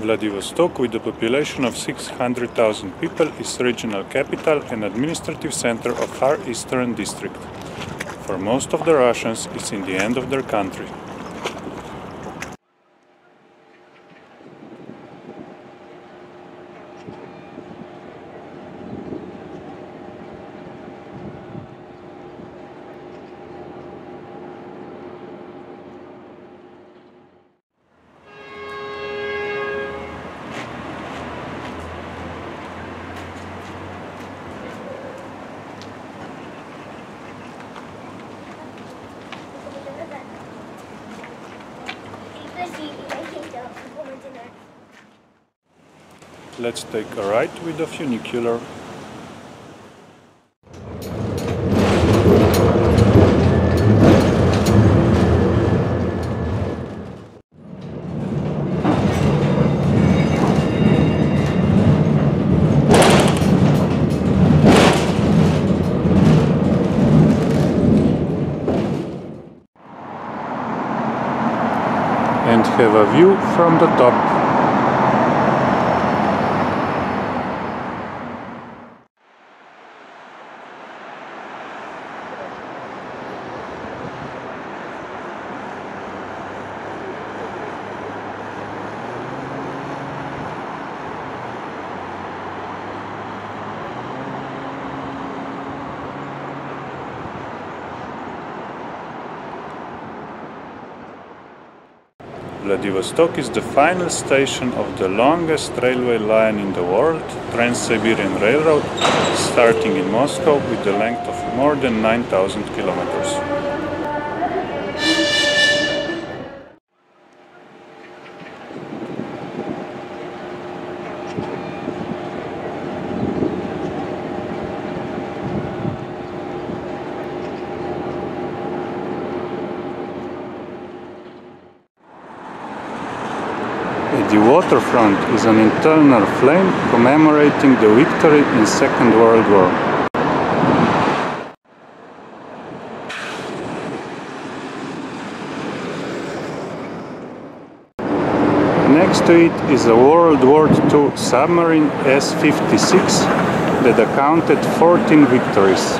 Vladivostok, with a population of 600,000 people, is regional capital and administrative center of Far Eastern District. For most of the Russians, it's in the end of their country. Let's take a ride with the funicular. Have a view from the top. Vladivostok is the final station of the longest railway line in the world, Trans-Siberian Railroad, starting in Moscow with a length of more than 9,000 kilometers. The waterfront is an internal flame commemorating the victory in Second World War. Next to it is a World War II submarine S-56 that accounted 14 victories.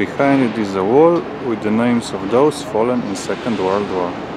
Behind it is a wall with the names of those fallen in Second World War.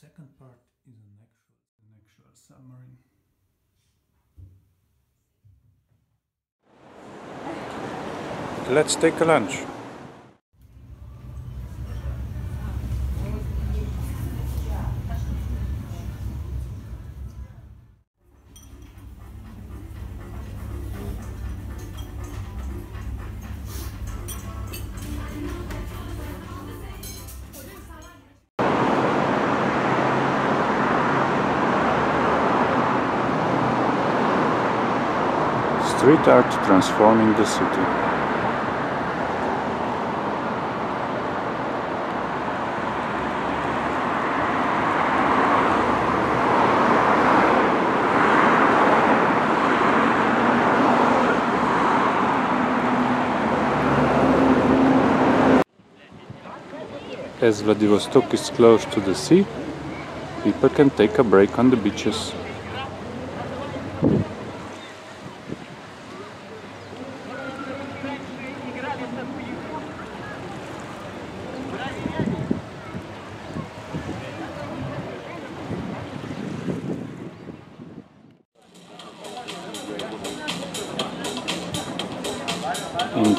Second part is an actual, an actual submarine. Let's take a lunch. Street art transforming the city. As Vladivostok is close to the sea, people can take a break on the beaches.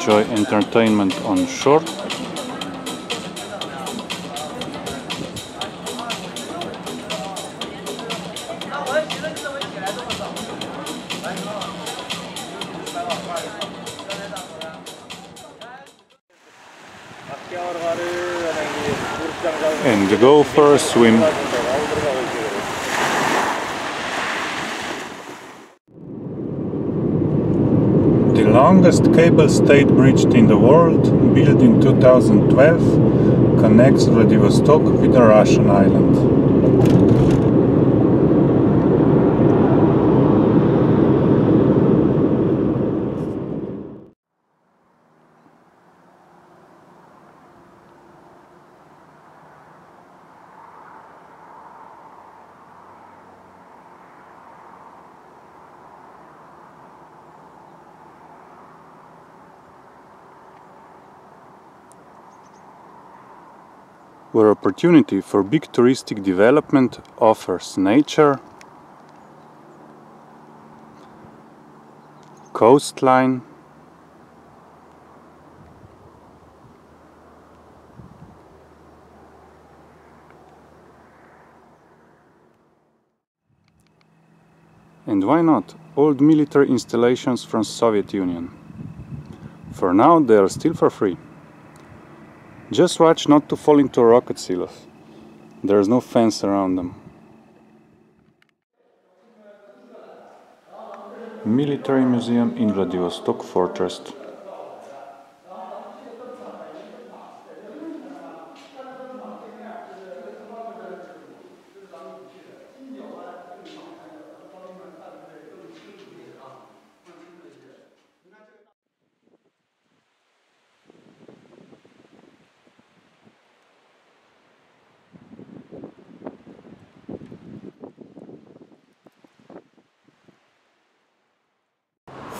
enjoy entertainment on shore. And go for a swim. Longest cable-stayed bridge in the world, built in 2012, connects Vladivostok with the Russian island. Where opportunity for big touristic development offers nature, coastline, and why not old military installations from Soviet Union. For now they are still for free. Just watch not to fall into a rocket silos. There is no fence around them. Military Museum in Vladivostok Fortress.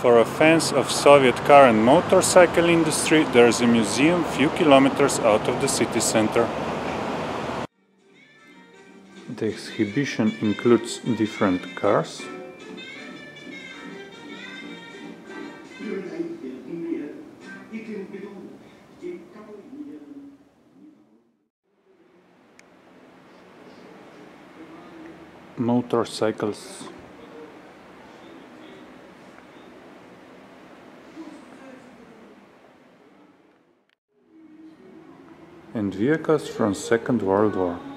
For a fans of Soviet car and motorcycle industry, there is a museum few kilometers out of the city center. The exhibition includes different cars, motorcycles and vehicles from Second World War.